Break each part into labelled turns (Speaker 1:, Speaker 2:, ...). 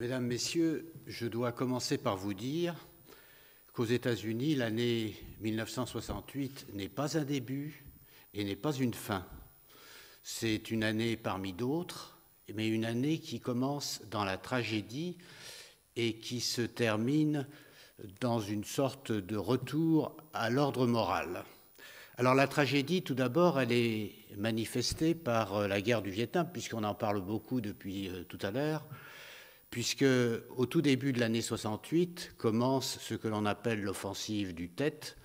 Speaker 1: Mesdames, Messieurs, je dois commencer par vous dire qu'aux États-Unis, l'année 1968 n'est pas un début et n'est pas une fin. C'est une année parmi d'autres, mais une année qui commence dans la tragédie et qui se termine dans une sorte de retour à l'ordre moral. Alors la tragédie, tout d'abord, elle est manifestée par la guerre du Vietnam, puisqu'on en parle beaucoup depuis euh, tout à l'heure puisque au tout début de l'année 68 commence ce que l'on appelle l'offensive du Tet,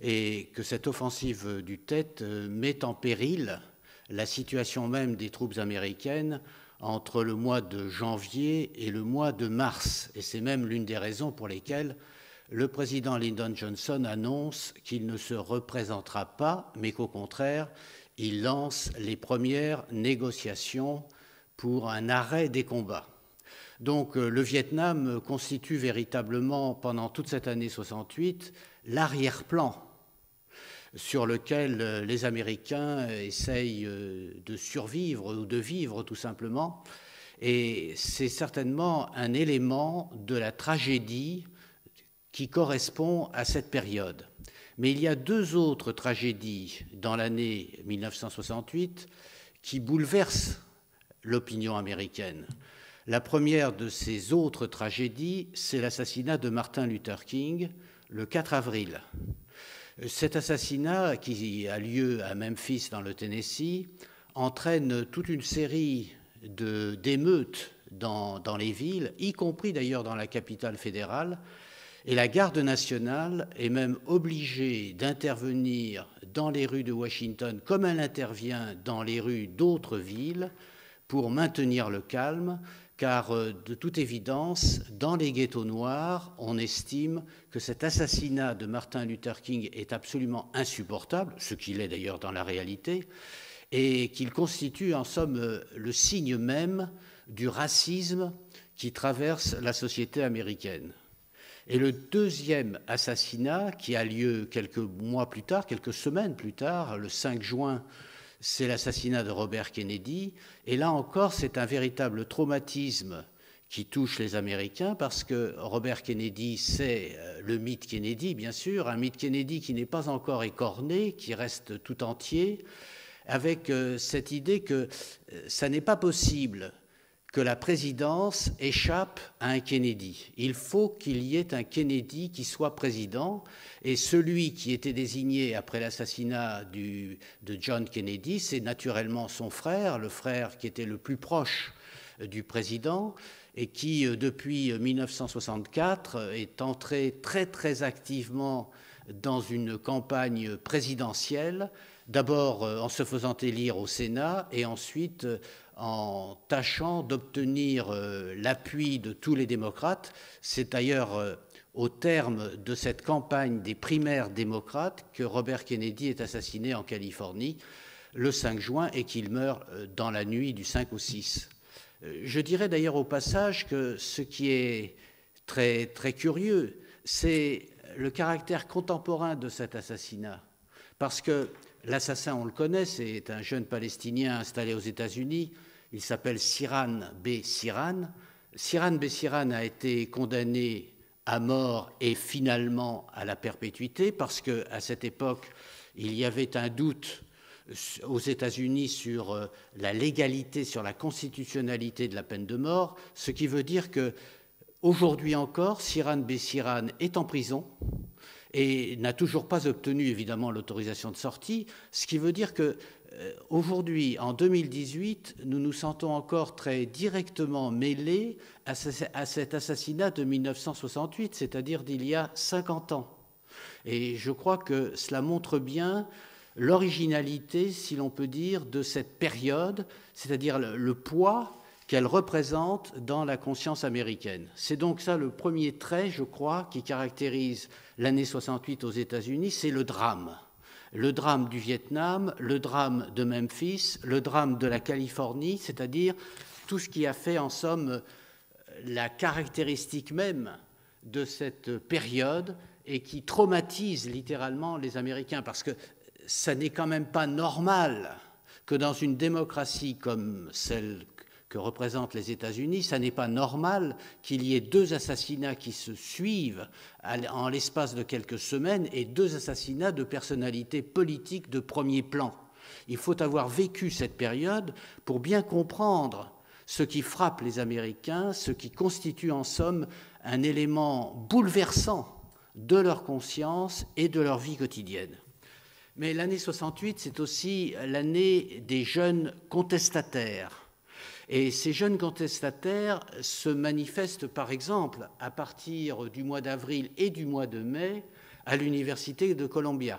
Speaker 1: et que cette offensive du Tet euh, met en péril la situation même des troupes américaines entre le mois de janvier et le mois de mars. Et c'est même l'une des raisons pour lesquelles le président Lyndon Johnson annonce qu'il ne se représentera pas, mais qu'au contraire, il lance les premières négociations pour un arrêt des combats. Donc euh, le Vietnam constitue véritablement, pendant toute cette année 68, l'arrière-plan sur lequel euh, les Américains essayent euh, de survivre ou de vivre tout simplement. Et c'est certainement un élément de la tragédie qui correspond à cette période. Mais il y a deux autres tragédies dans l'année 1968 qui bouleversent l'opinion américaine. La première de ces autres tragédies, c'est l'assassinat de Martin Luther King le 4 avril. Cet assassinat, qui a lieu à Memphis dans le Tennessee, entraîne toute une série d'émeutes dans, dans les villes, y compris d'ailleurs dans la capitale fédérale, et la garde nationale est même obligée d'intervenir dans les rues de Washington comme elle intervient dans les rues d'autres villes pour maintenir le calme car euh, de toute évidence, dans les ghettos noirs, on estime que cet assassinat de Martin Luther King est absolument insupportable, ce qu'il est d'ailleurs dans la réalité, et qu'il constitue en somme euh, le signe même du racisme qui traverse la société américaine. Et le deuxième assassinat, qui a lieu quelques mois plus tard, quelques semaines plus tard, le 5 juin c'est l'assassinat de Robert Kennedy. Et là encore, c'est un véritable traumatisme qui touche les Américains parce que Robert Kennedy, c'est euh, le mythe Kennedy, bien sûr, un mythe Kennedy qui n'est pas encore écorné, qui reste tout entier, avec euh, cette idée que euh, ça n'est pas possible que la présidence échappe à un Kennedy. Il faut qu'il y ait un Kennedy qui soit président, et celui qui était désigné après l'assassinat de John Kennedy, c'est naturellement son frère, le frère qui était le plus proche du président, et qui, euh, depuis 1964, est entré très très activement dans une campagne présidentielle, d'abord euh, en se faisant élire au Sénat et ensuite euh, en tâchant d'obtenir euh, l'appui de tous les démocrates. C'est d'ailleurs au terme de cette campagne des primaires démocrates que Robert Kennedy est assassiné en Californie le 5 juin et qu'il meurt dans la nuit du 5 au 6. Je dirais d'ailleurs au passage que ce qui est très, très curieux, c'est le caractère contemporain de cet assassinat. Parce que l'assassin, on le connaît, c'est un jeune Palestinien installé aux États-Unis, il s'appelle Siran B. Siran. Siran B. Siran a été condamné à mort et finalement à la perpétuité parce qu'à cette époque, il y avait un doute aux États-Unis sur euh, la légalité, sur la constitutionnalité de la peine de mort, ce qui veut dire que aujourd'hui encore, Siran B. Siran est en prison et n'a toujours pas obtenu évidemment l'autorisation de sortie, ce qui veut dire que euh, aujourd'hui, en 2018, nous nous sentons encore très directement mêlés à, cet assassinat de 1968, c'est-à-dire d'il y a 50 ans. Et je crois que cela montre bien l'originalité, si l'on peut dire, de cette période, c'est-à-dire le, poids qu'elle représente dans la conscience américaine. C'est donc ça le premier trait, je crois, qui caractérise l'année 68 aux États-Unis, c'est le drame le drame du Vietnam, le drame de Memphis, le drame de la Californie, c'est-à-dire tout ce qui a fait en somme la caractéristique même de cette période et qui traumatise littéralement les Américains, parce que ça n'est quand même pas normal que dans une démocratie comme celle que représentent les États-Unis, ça n'est pas normal qu'il y ait deux assassinats qui se suivent en l'espace de quelques semaines et deux assassinats de personnalités politiques de premier plan. Il faut avoir vécu cette période pour bien comprendre ce qui frappe les Américains, ce qui constitue en somme un élément bouleversant de leur conscience et de leur vie quotidienne. Mais l'année 68, c'est aussi l'année des jeunes contestataires et ces jeunes contestataires se manifestent par exemple à partir du mois d'avril et du mois de mai à l'Université de Columbia.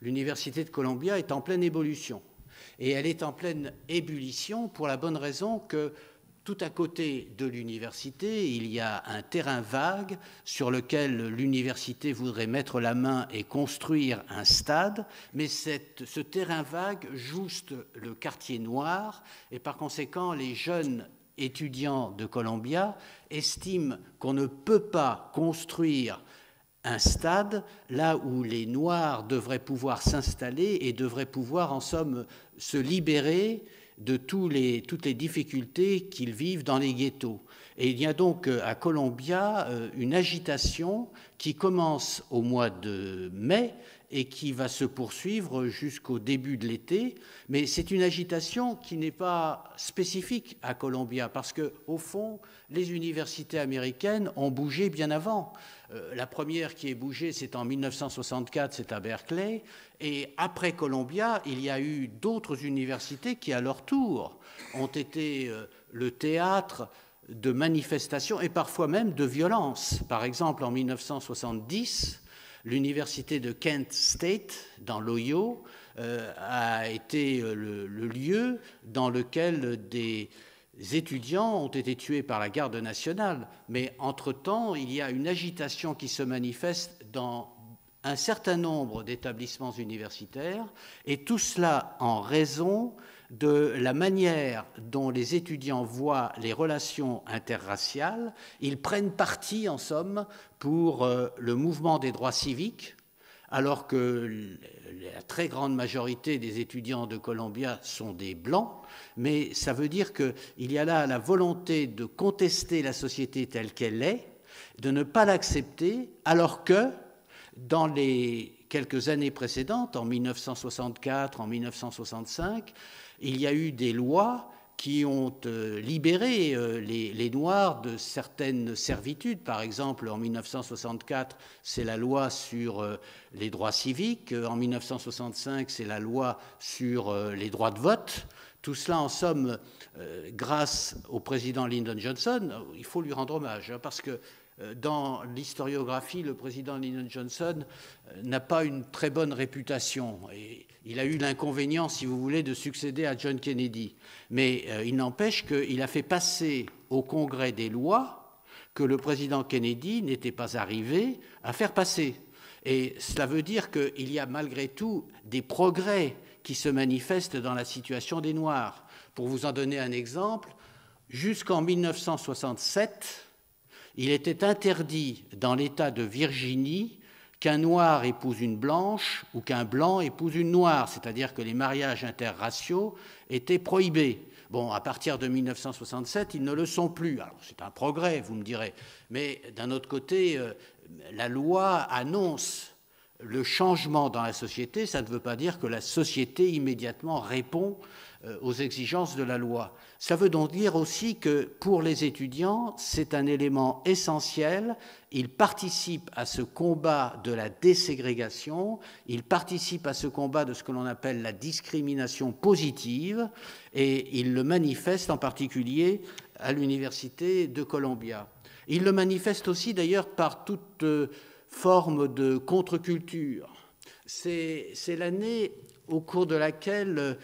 Speaker 1: L'Université de Columbia est en pleine ébullition. Et elle est en pleine ébullition pour la bonne raison que tout à côté de l'université, il y a un terrain vague sur lequel l'université voudrait mettre la main et construire un stade, mais ce terrain vague jouste le quartier noir et par conséquent les jeunes étudiants de Columbia estiment qu'on ne peut pas construire un stade là où les Noirs devraient pouvoir s'installer et devraient pouvoir en somme se libérer de toutes les difficultés qu'ils vivent dans les ghettos. Et il y a donc euh, à Columbia euh, une agitation qui commence au mois de mai et qui va se poursuivre jusqu'au début de l'été. Mais c'est une agitation qui n'est pas spécifique à Columbia, parce que au fond, les universités américaines ont bougé bien avant. Euh, la première qui est bougée, c'est en 1964, c'est à Berkeley. Et après Columbia, il y a eu d'autres universités qui, à leur tour, ont été euh, le théâtre de manifestations et parfois même de violences. Par exemple, en 1970, l'université de Kent State, dans l'Ohio, euh, a été le, lieu dans lequel des étudiants ont été tués par la garde nationale. Mais entre-temps, il y a une agitation qui se manifeste dans un certain nombre d'établissements universitaires, et tout cela en raison de la manière dont les étudiants voient les relations interraciales. Ils prennent parti, en somme, pour euh, le mouvement des droits civiques, alors que la très grande majorité des étudiants de Columbia sont des blancs, mais ça veut dire qu'il y a là la volonté de contester la société telle qu'elle est, de ne pas l'accepter, alors que dans les quelques années précédentes, en 1964, en 1965, il y a eu des lois qui ont euh, libéré euh, les, Noirs de certaines servitudes. Par exemple, en 1964, c'est la loi sur euh, les droits civiques. En 1965, c'est la loi sur les droits de vote. Tout cela, en somme, grâce au président Lyndon Johnson, il faut lui rendre hommage, hein, parce que dans l'historiographie, le président Lyndon Johnson euh, n'a pas une très bonne réputation. Il a eu l'inconvénient, si vous voulez, de succéder à John Kennedy. Mais euh, il n'empêche qu'il a fait passer au Congrès des lois que le président Kennedy n'était pas arrivé à faire passer. Et cela veut dire qu'il y a malgré tout des progrès qui se manifestent dans la situation des Noirs. Pour vous en donner un exemple, jusqu'en 1967, il était interdit dans l'État de Virginie qu'un noir épouse une blanche ou qu'un blanc épouse une noire, c'est-à-dire que les mariages interraciaux étaient prohibés. Bon, à partir de 1967, ils ne le sont plus. Alors, c'est un progrès, vous me direz. Mais d'un autre côté, euh, la loi annonce le changement dans la société. Ça ne veut pas dire que la société immédiatement répond euh, aux exigences de la loi. Ça veut donc dire aussi que pour les étudiants, c'est un élément essentiel. Ils participent à ce combat de la déségrégation, ils participent à ce combat de ce que l'on appelle la discrimination positive, et ils le manifestent en particulier à l'Université de Columbia. Ils le manifestent aussi d'ailleurs par toute euh, forme de contre-culture. C'est l'année au cours de laquelle euh,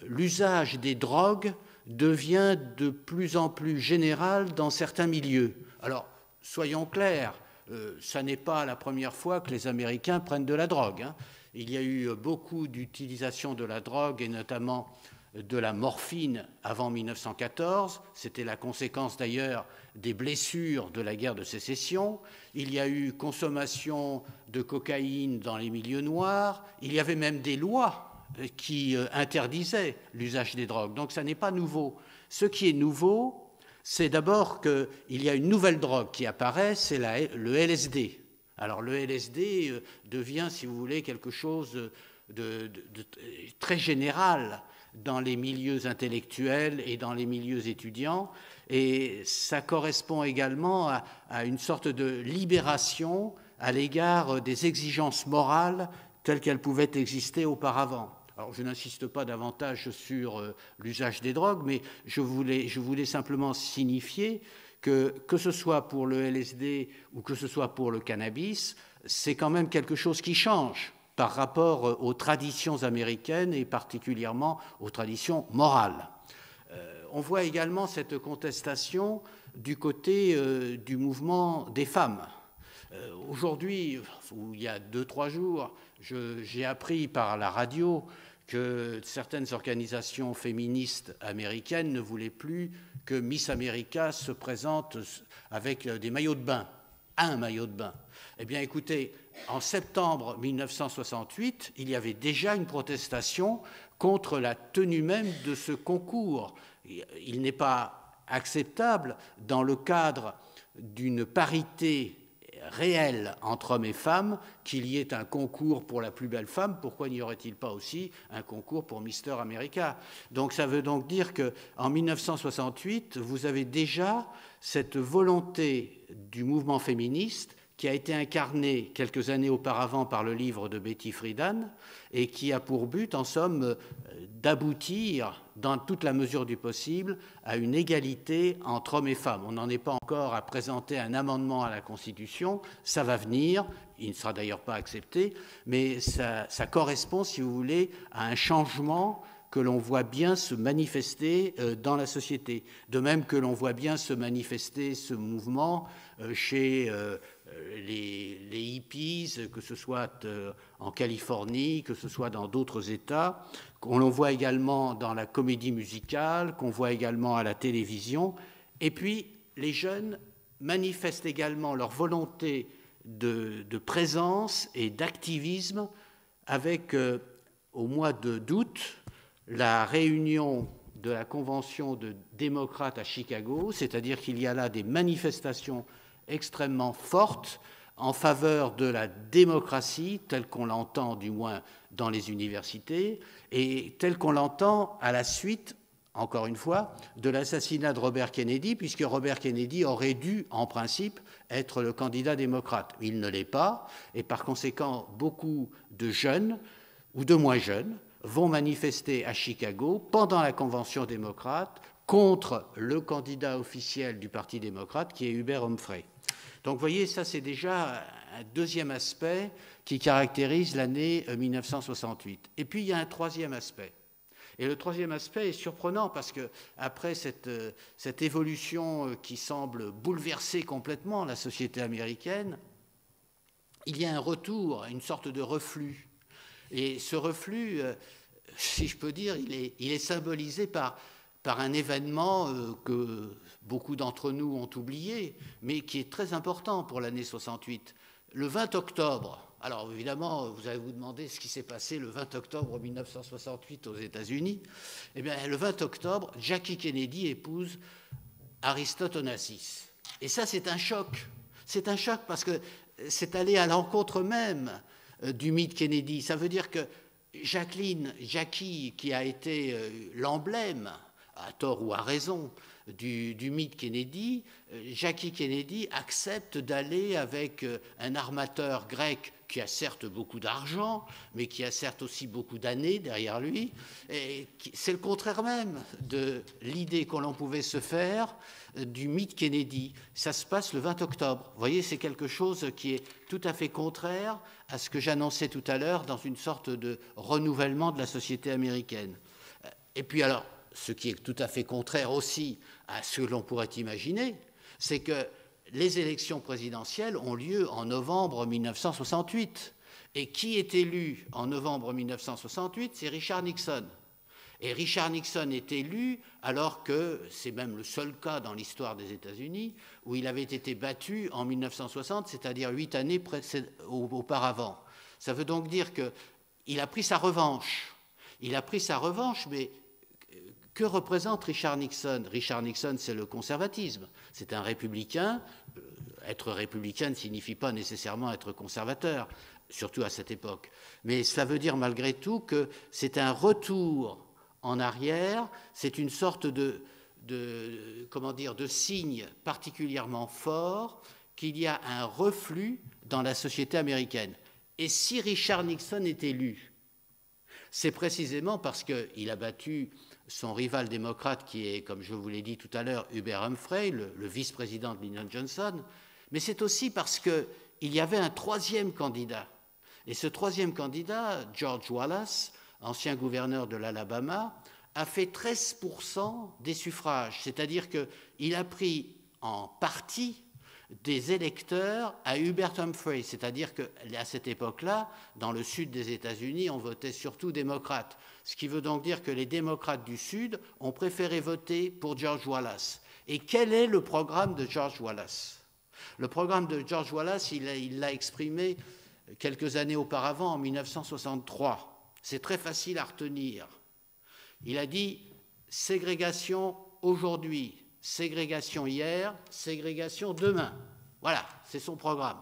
Speaker 1: l'usage des drogues devient de plus en plus général dans certains milieux. Alors, soyons clairs, euh, ça n'est pas la première fois que les Américains prennent de la drogue. Hein. Il y a eu beaucoup d'utilisation de la drogue, et notamment de la morphine avant 1914. C'était la conséquence d'ailleurs des blessures de la guerre de sécession. Il y a eu consommation de cocaïne dans les milieux noirs. Il y avait même des lois qui euh, interdisait l'usage des drogues. Donc ça n'est pas nouveau. Ce qui est nouveau, c'est d'abord qu'il y a une nouvelle drogue qui apparaît, c'est le LSD. Alors le LSD euh, devient, si vous voulez, quelque chose de, très général dans les milieux intellectuels et dans les milieux étudiants, et ça correspond également à une sorte de libération à l'égard des exigences morales telles qu'elles pouvaient exister auparavant. Alors, je n'insiste pas davantage sur euh, l'usage des drogues, mais je voulais, je voulais simplement signifier que, que ce soit pour le LSD ou que ce soit pour le cannabis, c'est quand même quelque chose qui change par rapport euh, aux traditions américaines et particulièrement aux traditions morales. Euh, on voit également cette contestation du côté du mouvement des femmes. Aujourd'hui, il y a deux, trois jours, j'ai appris par la radio que certaines organisations féministes américaines ne voulaient plus que Miss America se présente avec des maillots de bain, un maillot de bain. Eh bien, écoutez, en septembre 1968, il y avait déjà une protestation contre la tenue même de ce concours. Il n'est pas acceptable, dans le cadre d'une parité réel entre hommes et femmes, qu'il y ait un concours pour la plus belle femme, pourquoi n'y aurait-il pas aussi un concours pour Mister America? Donc ça veut donc dire qu'en 1968, vous avez déjà cette volonté du mouvement féministe qui a été incarné quelques années auparavant par le livre de Betty Friedan et qui a pour but, en somme, d'aboutir, dans toute la mesure du possible, à une égalité entre hommes et femmes. On n'en est pas encore à présenter un amendement à la Constitution, ça va venir, il ne sera d'ailleurs pas accepté, mais ça, ça correspond, si vous voulez, à un changement que l'on voit bien se manifester euh, dans la société. De même que l'on voit bien se manifester ce mouvement euh, chez euh, les, hippies, que ce soit en Californie, que ce soit dans d'autres États, qu'on l'on voit également dans la comédie musicale, qu'on voit également à la télévision. Et puis, les jeunes manifestent également leur volonté de, présence et d'activisme avec, au mois d'août, la réunion de la convention de démocrates à Chicago, c'est-à-dire qu'il y a là des manifestations extrêmement fortes en faveur de la démocratie telle qu'on l'entend du moins dans les universités et telle qu'on l'entend à la suite, encore une fois, de l'assassinat de Robert Kennedy, puisque Robert Kennedy aurait dû, en principe, être le candidat démocrate. Il ne l'est pas, et par conséquent, beaucoup de jeunes ou de moins jeunes vont manifester à Chicago pendant la convention démocrate contre le candidat officiel du Parti démocrate qui est Hubert Humphrey. Donc vous voyez, ça c'est déjà un deuxième aspect qui caractérise l'année 1968. Euh, Et puis il y a un troisième aspect. Et le troisième aspect est surprenant parce que après cette, euh, évolution euh, qui semble bouleverser complètement la société américaine, il y a un retour, une sorte de reflux et ce reflux, euh, si je peux dire, il est, symbolisé par, un événement euh, que beaucoup d'entre nous ont oublié, mais qui est très important pour l'année 68. Le 20 octobre, alors évidemment, vous allez vous demander ce qui s'est passé le 20 octobre 1968 aux États-Unis. Eh bien, le 20 octobre, Jackie Kennedy épouse Aristote Onassis. Et ça, c'est un choc. C'est un choc parce que c'est allé à l'encontre même du mythe Kennedy. Ça veut dire que Jacqueline, Jackie, qui a été euh, l'emblème, à tort ou à raison, du, mythe Kennedy, euh, Jackie Kennedy accepte d'aller avec un armateur grec qui a certes beaucoup d'argent, mais qui a certes aussi beaucoup d'années derrière lui. C'est le contraire même de l'idée qu'on pouvait se faire du mythe Kennedy. Ça se passe le 20 octobre. Vous voyez, c'est quelque chose qui est tout à fait contraire à ce que j'annonçais tout à l'heure dans une sorte de renouvellement de la société américaine. Et puis alors, ce qui est tout à fait contraire aussi à ce que l'on pourrait imaginer, c'est que les élections présidentielles ont lieu en novembre 1968. Et qui est élu en novembre 1968 C'est Richard Nixon. Et Richard Nixon est élu alors que c'est même le seul cas dans l'histoire des États-Unis où il avait été battu en 1960, c'est-à-dire huit années auparavant. Ça veut donc dire qu'il a pris sa revanche. Il a pris sa revanche, mais Que représente Richard Nixon Richard Nixon, c'est le conservatisme. C'est un républicain. Euh, être républicain ne signifie pas nécessairement être conservateur, surtout à cette époque. Mais cela veut dire malgré tout que c'est un retour en arrière, c'est une sorte de, comment dire, de signe particulièrement fort qu'il y a un reflux dans la société américaine. Et si Richard Nixon est élu, c'est précisément parce qu'il a battu son rival démocrate qui est, comme je vous l'ai dit tout à l'heure, Hubert Humphrey, le, vice-président de Lyndon Johnson, mais c'est aussi parce qu'il y avait un troisième candidat. Et ce troisième candidat, George Wallace, ancien gouverneur de l'Alabama, a fait 13% des suffrages, c'est-à-dire qu'il a pris en partie des électeurs à Hubert Humphrey, c'est-à-dire qu'à cette époque-là, dans le sud des États-Unis, on votait surtout démocrate, ce qui veut donc dire que les démocrates du sud ont préféré voter pour George Wallace. Et quel est le programme de George Wallace? Le programme de George Wallace, il l'a exprimé quelques années auparavant, en 1963. C'est très facile à retenir. Il a dit ségrégation aujourd'hui, ségrégation hier, ségrégation demain. Voilà, c'est son programme.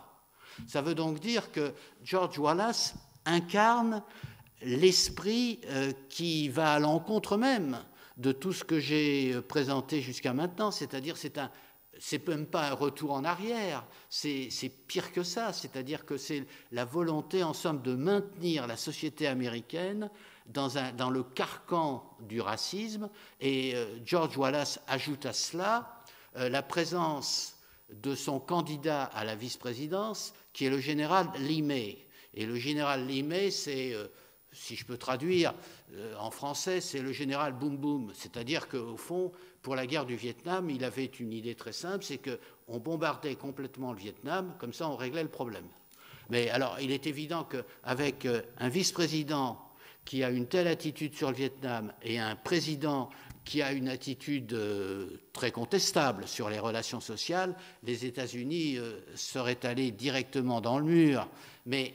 Speaker 1: Ça veut donc dire que George Wallace incarne l'esprit euh, qui va à l'encontre même de tout ce que j'ai présenté jusqu'à maintenant, c'est-à-dire c'est un c'est même pas un retour en arrière, c'est pire que ça, c'est-à-dire que c'est la volonté en somme de maintenir la société américaine dans, le carcan du racisme. Et euh, George Wallace ajoute à cela euh, la présence de son candidat à la vice-présidence, qui est le général Lee May. Et le général Lee May, c'est, euh, si je peux traduire en français, c'est le général Boom Boom. C'est-à-dire qu'au fond, pour la guerre du Vietnam, il avait une idée très simple, c'est qu'on bombardait complètement le Vietnam, comme ça on réglait le problème. Mais alors, il est évident qu'avec un vice-président qui a une telle attitude sur le Vietnam et un président qui a une attitude euh, très contestable sur les relations sociales, les États-Unis euh, seraient allés directement dans le mur. Mais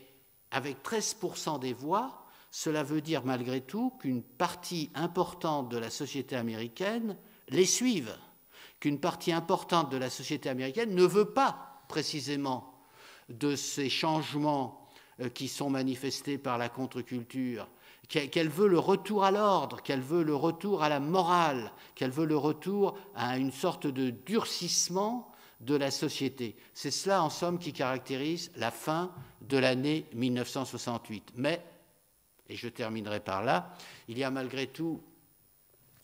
Speaker 1: avec 13% des voix, cela veut dire malgré tout qu'une partie importante de la société américaine les suive, qu'une partie importante de la société américaine ne veut pas précisément de ces changements euh, qui sont manifestés par la contre-culture, qu'elle veut le retour à l'ordre, qu'elle veut le retour à la morale, qu'elle veut le retour à une sorte de durcissement de la société. C'est cela, en somme, qui caractérise la fin de l'année 1968. Mais, et je terminerai par là, il y a malgré tout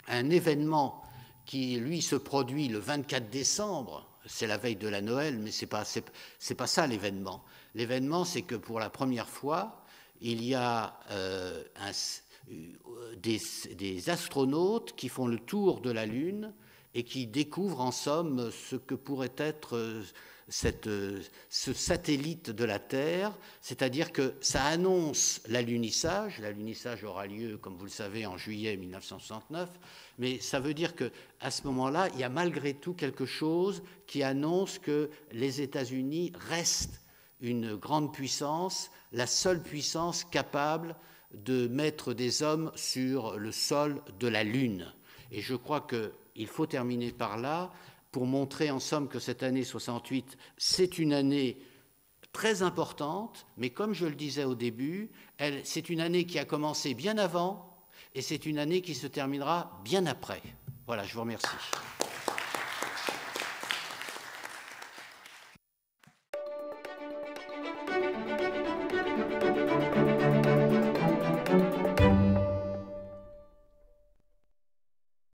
Speaker 1: un événement qui, lui, se produit le 24 décembre. C'est la veille de la Noël, mais ce n'est pas, pas ça l'événement. L'événement, c'est que pour la première fois, il y a euh, des, astronautes qui font le tour de la Lune et qui découvrent en somme ce que pourrait être euh, ce satellite de la Terre, c'est-à-dire que ça annonce l'alunissage. L'alunissage aura lieu, comme vous le savez, en juillet 1969, mais ça veut dire que à ce moment-là, il y a malgré tout quelque chose qui annonce que les États-Unis restent une grande puissance, la seule puissance capable de mettre des hommes sur le sol de la Lune. Et je crois qu'il faut terminer par là pour montrer en somme que cette année 68, c'est une année très importante, mais comme je le disais au début, c'est une année qui a commencé bien avant et c'est une année qui se terminera bien après. Voilà, je vous remercie.